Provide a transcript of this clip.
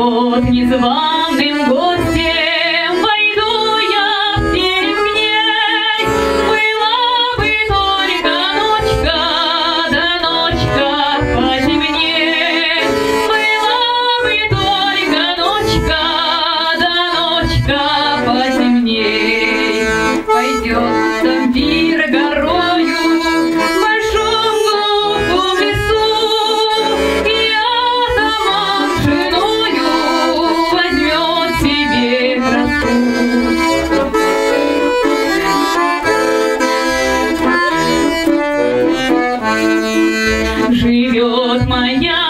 вот незваным гостем войду я в терем к ней. Была бы только ночка, да ночка потемней. Была бы только ночка, да ночка потемней. Пойдет Зампир горою Живет моя